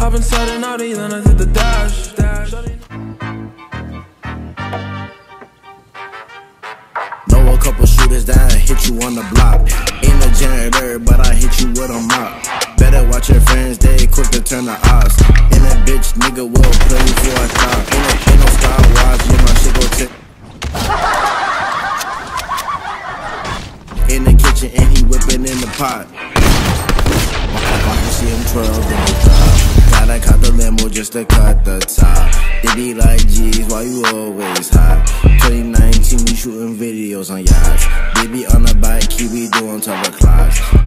Hop inside an Audi, then I hit the dash. dash. Know a couple shooters that hit you on the block. Ain't a janitor, but I hit you with a mop. Better watch your friends, they quick to turn the odds. And that bitch nigga will play for a no- ain't no style watch, yeah, my shit go tick. In the kitchen and he whipping in the pot. I can see him twirl They be like, geez, why you always hot? 2019, we shooting videos on yachts. Baby on the bike, keep we doing 12 o'clocks.